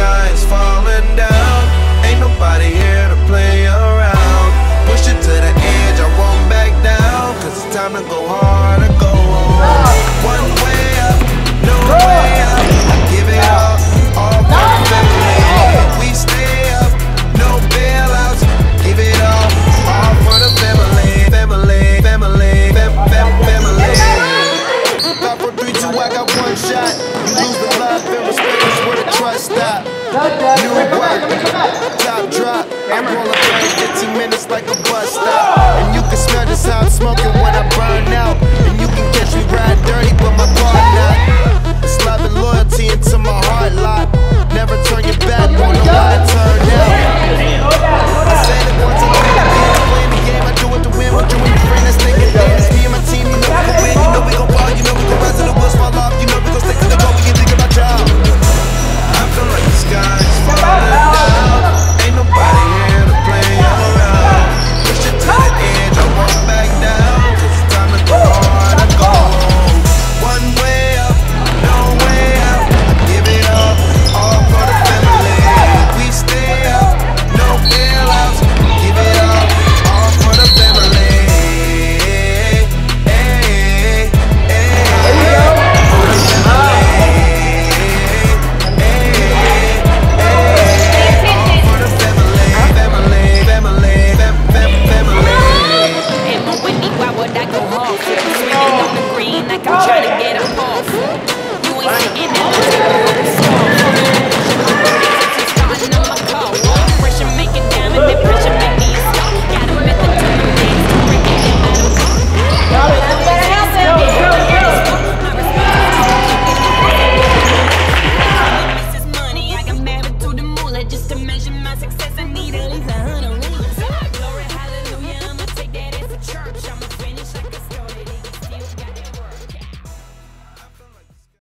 sky falling down. Ain't nobody here to play around. Push it to the edge, I won't back down. Cause it's time to go hard or go home. One way up, no way up. I give it up, all for the family. We stay up, no bailouts. Give it up, all for the family. Family, family, fam fam family. I got one shot. You lose the love family. New whip, top drop. I'm rolling 15 minutes like a bus stop. Swinging on the green like I'm trying to get a off. You ain't sitting in the